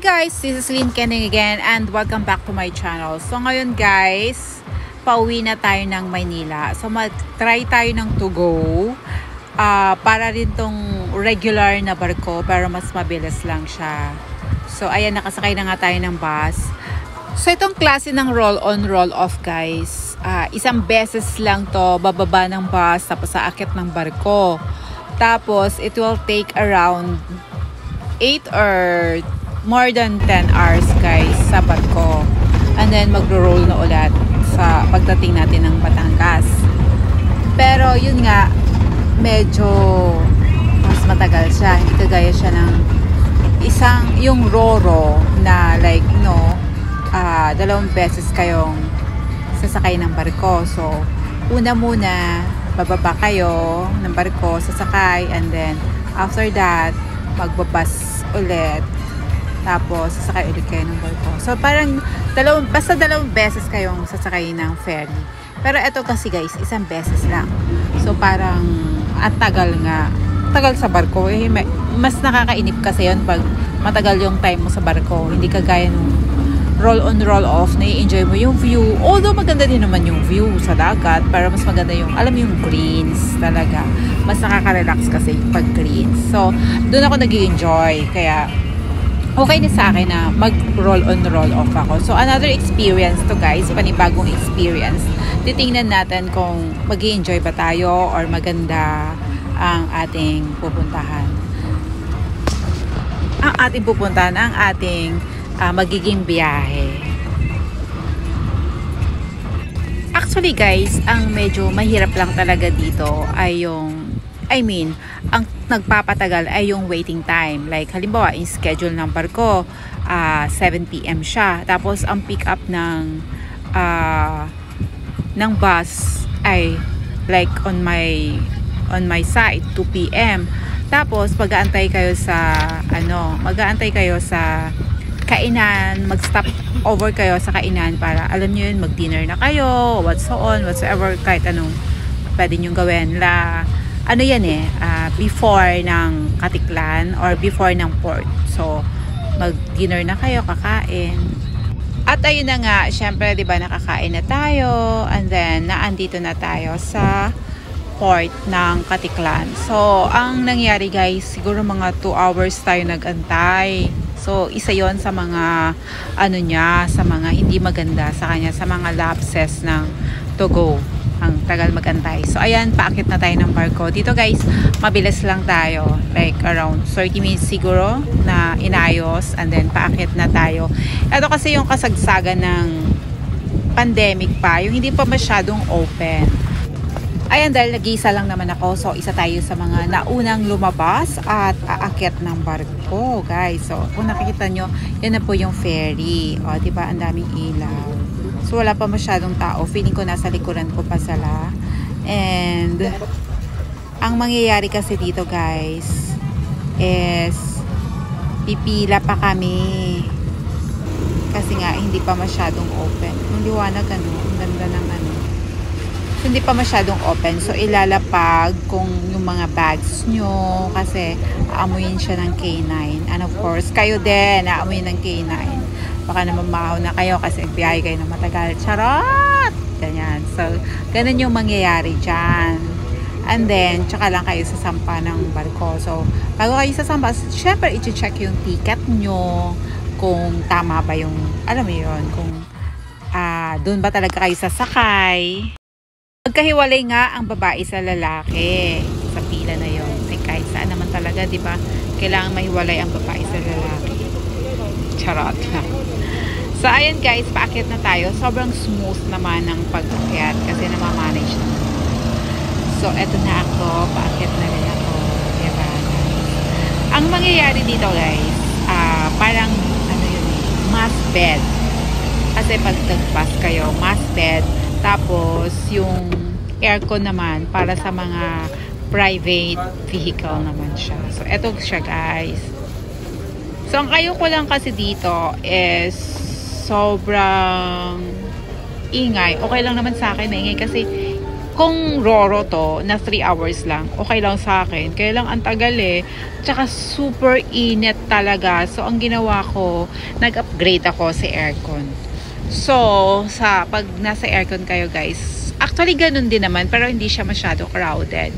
guys, this is Lynn Kenning again and welcome back to my channel. So ngayon guys, pauwi na tayo ng Maynila. So mag-try tayo ng to go uh, para rin tong regular na barko pero mas mabilis lang siya. So ayan, nakasakay na nga tayo ng bus. So itong klase ng roll-on, roll-off guys, uh, isang beses lang to bababa ng bus tapos sa akit ng barko. Tapos it will take around 8 or more than 10 hours guys sa barko. And then magro-roll na ulit sa pagdating natin ng Batangas. Pero yun nga, medyo mas matagal siya. Hindi kagaya siya ng isang, yung Roro na like, know, uh, dalawang beses kayong sasakay ng barko. So, una muna, bababa kayo ng barko, sasakay, and then after that, magbabas ulit tapos, sasakay ulit kayo ng barko. So, parang, dalawang, basta dalawang beses kayong sasakay ng ferry. Pero ito kasi guys, isang beses lang. So, parang, at tagal nga. Tagal sa barko. Eh, may, mas nakakainip kasi yon pag matagal yung time mo sa barko. Hindi kagaya nung roll on, roll off, na-enjoy mo yung view. Although maganda din naman yung view sa dagat, pero mas maganda yung, alam yung greens talaga. Mas nakaka-relax kasi pag greens. So, doon ako nag enjoy Kaya, okay na sa akin na mag roll on roll off ako. So another experience to guys, panibagong experience. Titingnan natin kung mag enjoy ba tayo or maganda ang ating pupuntahan. Ang ating pupuntahan, ang ating uh, magiging biyahe. Actually guys, ang medyo mahirap lang talaga dito ay yung I mean, nagpapatagal ay yung waiting time. Like, halimbawa, in schedule ng barko, uh, 7pm siya. Tapos, ang pick up ng uh, ng bus ay like on my on my side 2 PM. Tapos pag-aantay kayo sa ano, mag-aantay kayo sa kainan, mag-stop over kayo sa kainan para alam niyo yun, mag-dinner na kayo, what's on, whatsoever, kahit anong pwede niyo gawin. La, ano yan eh, uh, before ng Katiklan or before ng port. So, mag-dinner na kayo, kakain. At ayun na nga, syempre, di ba, nakakain na tayo. And then, naandito na tayo sa port ng Katiklan. So, ang nangyari guys, siguro mga 2 hours tayo nagantay. So, isa yon sa mga, ano niya, sa mga hindi maganda sa kanya, sa mga lapses ng to go ang tagal magantay. So, ayan, paakit na tayo ng barko. Dito guys, mabilis lang tayo. Like, around 30 minutes siguro na inayos. And then, paakit na tayo. Ito kasi yung kasagsagan ng pandemic pa. Yung hindi pa masyadong open. Ayan, dahil nag-isa lang naman ako. So, isa tayo sa mga naunang lumabas at aakyat ng barko, guys. So, kung nakikita nyo, yan na po yung ferry. O, diba? Ang daming ilaw. So, wala pa masyadong tao. Feeling ko nasa likuran ko pa sila. And, ang mangyayari kasi dito guys, is, pipila pa kami. Kasi nga, hindi pa masyadong open. Yung liwanag, ano, ang ganda ng ano. So, hindi pa masyadong open. So, ilalapag kung yung mga bags nyo, kasi aamuyin siya ng K9. And of course, kayo din, aamuyin ng K9 baka naman maaw na kayo kasi biyahe kayo na matagal. Charot! Ganyan. So, ganun yung mangyayari dyan. And then, tsaka lang kayo sasampa ng barko. So, bago kayo sasampa, syempre, i-check yung ticket nyo kung tama ba yung, alam mo yun, kung uh, doon ba talaga kayo sasakay. Magkahiwalay nga ang babae sa lalaki sa pila na yon. Eh, kahit saan naman talaga, di ba? Kailangan mahiwalay ang babae sa lalaki. Charot. So, ayan guys, paakit na tayo. Sobrang smooth naman ng pag-akyat kasi namamanage na. So, eto na ako. Paakit na rin ako. Diba? Ang mangyayari dito guys, uh, parang, ano yun mass bed. Kasi pag nag-pass kayo, mass bed. Tapos, yung aircon naman para sa mga private vehicle naman siya. So, eto siya guys. So, ang kayo ko lang kasi dito is sobrang ingay. Okay lang naman sa akin maingay kasi kung Roro to, na 3 hours lang, okay lang sa akin. Kaya lang ang tagal eh. Tsaka super init talaga. So, ang ginawa ko, nag-upgrade ako sa aircon. So, sa pag nasa aircon kayo guys, actually ganun din naman, pero hindi siya masyado crowded.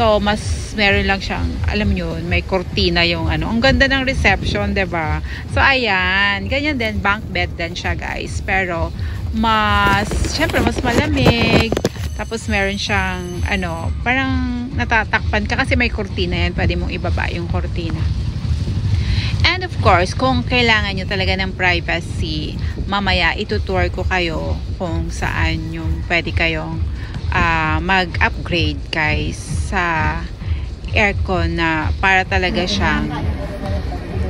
So, mas meron lang siyang, alam nyo, may cortina yung ano. Ang ganda ng reception, ba So, ayan. Ganyan din, bunk bed din siya guys. Pero, mas, syempre, mas malamig tapos meron siyang ano, parang natatakpan ka kasi may kurtina yan. Pwede mong ibaba yung kurtina. And of course, kung kailangan nyo talaga ng privacy, mamaya itutour ko kayo kung saan yung pwede kayong uh, mag-upgrade guys sa aircon na para talaga siyang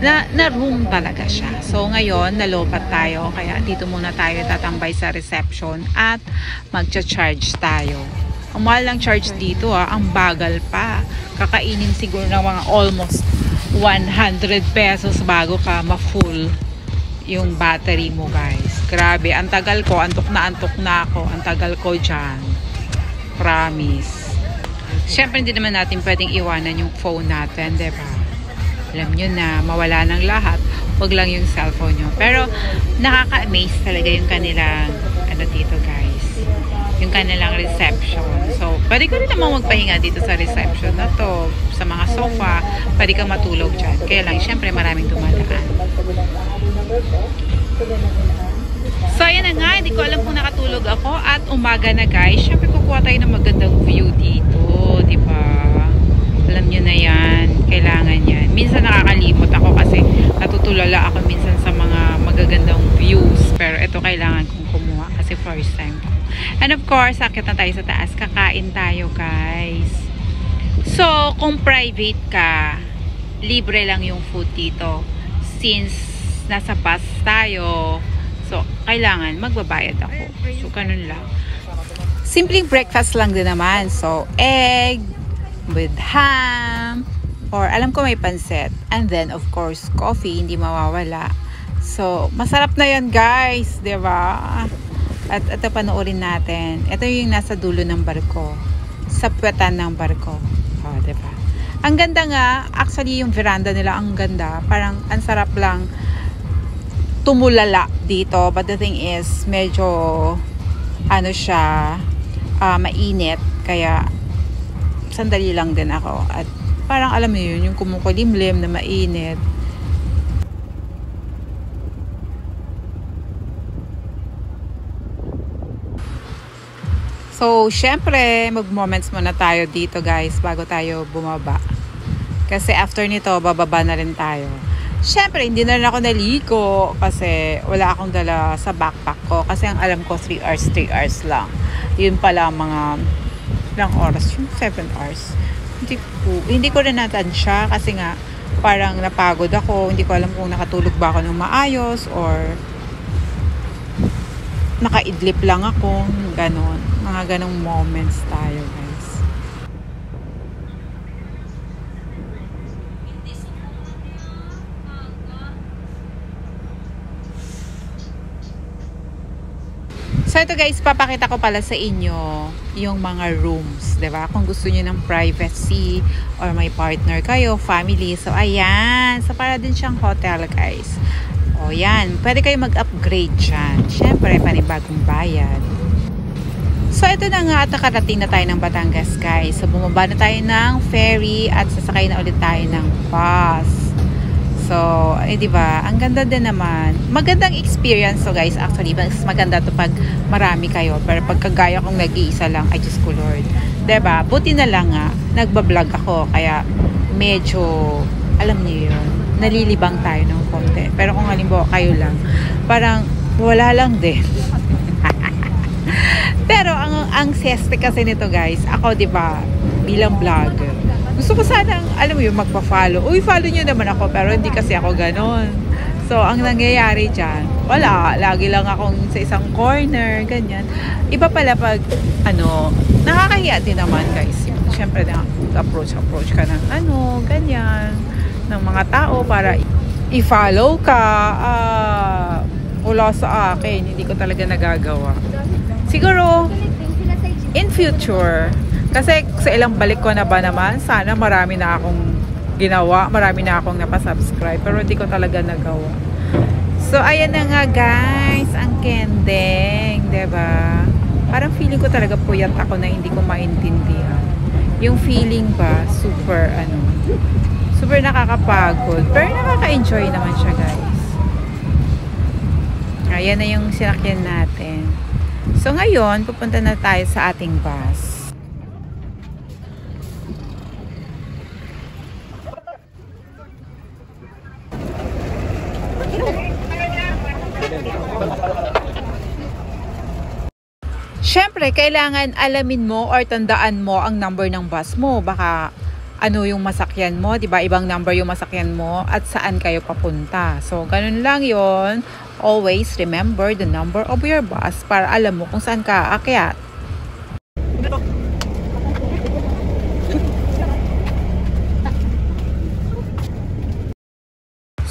na, na room talaga siya. So ngayon, nalopat tayo. Kaya dito muna tayo tatambay sa reception at magcha-charge tayo. Ang mahal lang charge dito ah, ang bagal pa. Kakainin siguro ng mga almost 100 pesos bago ka ma-full yung battery mo guys. Grabe, ang tagal ko, antok na antok na ako. Ang tagal ko dyan. Promise. Siyempre hindi naman natin pwedeng iwanan yung phone natin, 'di ba? alam nyo na mawala ng lahat. Wag lang yung cellphone nyo. Pero nakaka-amaze talaga yung kanilang ano dito guys. Yung kanilang reception. So pwede ko rin naman magpahinga dito sa reception na to sa mga sofa. Pwede kang matulog dyan. Kaya lang syempre maraming dumadaan So, ayan na nga. Hindi ko alam kung nakatulog ako. At umaga na guys. Syempre, kukuha tayo ng magandang view dito. Diba? Alam nyo na yan. Kailangan yan. Minsan nakakalimot ako kasi natutulala ako minsan sa mga magagandang views. Pero ito kailangan kong kumuha kasi first time ko. And of course, akit na tayo sa taas. Kakain tayo guys. So, kung private ka, libre lang yung food dito. Since nasa bus tayo, so, kailangan magbabayad ako. So, ganun lang. Simpleng breakfast lang din naman. So, egg, with ham, or alam ko may pansit. And then, of course, coffee, hindi mawawala. So, masarap na yan guys, ba? At ito panoorin natin. Ito yung nasa dulo ng barko. Sa puwetan ng barko. Oh, di ba? Ang ganda nga, actually yung veranda nila ang ganda. Parang ang sarap lang tumulala dito. But the thing is, medyo ano siya, uh, mainit. Kaya sandali lang din ako. At parang alam mo yun, yung kumukulimlim na mainit. So, syempre, mag-moments muna tayo dito guys bago tayo bumaba. Kasi after nito, bababa na rin tayo. Syempre, hindi na rin ako naliko kasi wala akong dala sa backpack ko. Kasi ang alam ko, 3 hours, 3 hours lang. Yun pala mga ilang oras? Yung 7 hours. Hindi ko, hindi ko rin natansya kasi nga parang napagod ako. Hindi ko alam kung nakatulog ba ako ng maayos or nakaidlip lang ako. Ganon. Mga ganong moments tayo So ito guys, papakita ko pala sa inyo yung mga rooms, 'di ba? Kung gusto niyo ng privacy or may partner kayo, family. So ayan, so para din siyang hotel, guys. O yan, pwede kayo mag-upgrade diyan. Syempre, panibagong bayad. So ito na nga at nakarating na tayo ng Batangas, guys. So bumaba na tayo ng ferry at sasakay na ulit tayo ng bus. So, eh, di ba? Ang ganda din naman. Magandang experience so guys. Actually, mas maganda to pag marami kayo. Pero pag kagaya kong nag-iisa lang, ay just ko Lord. Di ba? Buti na lang nga, nagbablog ako. Kaya, medyo, alam niyo yun, nalilibang tayo ng konti. Pero kung halimbawa kayo lang, parang wala lang din. Pero ang ang seste kasi nito guys, ako 'di ba, bilang vlogger, gusto ko sana, alam mo yung magpa-follow. Uy, follow nyo naman ako, pero hindi kasi ako ganon. So, ang nangyayari dyan, wala. Lagi lang akong sa isang corner, ganyan. Iba pala pag, ano, nakakahiya din naman, guys. Siyempre, approach, approach ka ng, ano, ganyan, ng mga tao para i-follow ka. Uh, wala sa akin, hindi ko talaga nagagawa. Siguro, in future, kasi sa ilang balik ko na ba naman, sana marami na akong ginawa, marami na akong napasubscribe, pero hindi ko talaga nagawa. So, ayan na nga guys, ang kendeng, ba diba? Parang feeling ko talaga puyat ako na hindi ko maintindihan. Yung feeling ba, super ano, super nakakapagod. Pero nakaka-enjoy naman siya guys. Ayan na yung sinakyan natin. So ngayon, pupunta na tayo sa ating bus. Kailangan alamin mo or tandaan mo ang number ng bus mo. Baka ano yung masakyan mo, 'di ba? Ibang number yung masakyan mo at saan kayo papunta. So, ganun lang 'yon. Always remember the number of your bus para alam mo kung saan ka aakyat.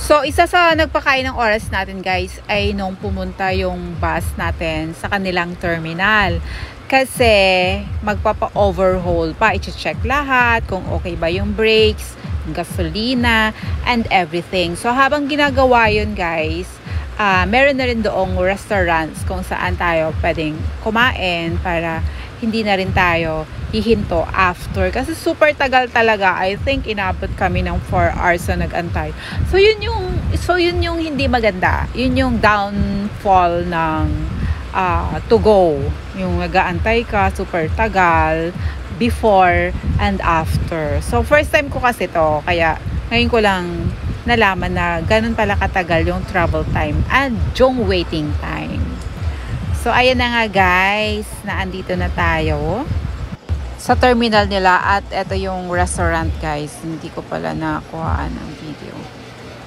So, isa sa nagpakain ng oras natin guys ay nung pumunta yung bus natin sa kanilang terminal. Kasi magpapa-overhaul pa, i-check lahat kung okay ba yung brakes, gasolina, and everything. So habang ginagawa yun guys, uh, meron na rin doong restaurants kung saan tayo pwedeng kumain para hindi na rin tayo hihinto after. Kasi super tagal talaga. I think inabot kami ng 4 hours na nagantay. So yun yung so yun yung hindi maganda. Yun yung downfall ng uh, to go. Yung nagaantay ka, super tagal, before and after. So, first time ko kasi to, kaya ngayon ko lang nalaman na ganun pala katagal yung travel time and yung waiting time. So, ayan na nga guys, na andito na tayo sa terminal nila at ito yung restaurant guys. Hindi ko pala nakuhaan ang video.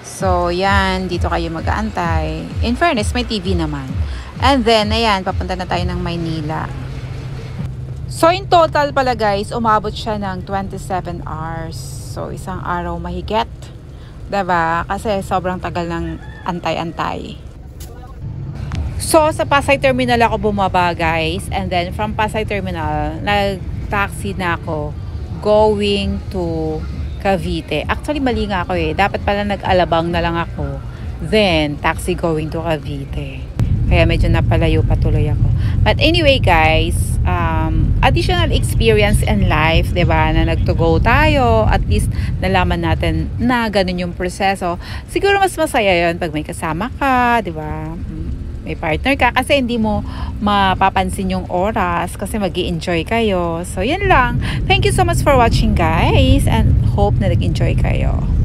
So, yan, dito kayo mag-aantay. In fairness, may TV naman. And then, ayan, papunta na tayo ng Maynila. So, in total pala guys, umabot siya ng 27 hours. So, isang araw mahigit. Diba? Kasi sobrang tagal ng antay-antay. So, sa Pasay Terminal ako bumaba guys. And then, from Pasay Terminal, nag-taxi na ako going to Cavite. Actually, mali nga ako eh. Dapat pala nag-alabang na lang ako. Then, taxi going to Cavite. Kaya medyo napalayo patuloy ako. But anyway guys, um, additional experience in life, ba? Na nagto-go tayo, at least nalaman natin na ganun yung proseso. Siguro mas masaya 'yon pag may kasama ka, ba? Mm, may partner ka kasi hindi mo mapapansin yung oras kasi mag enjoy kayo. So, yan lang. Thank you so much for watching guys and hope na nag-enjoy kayo.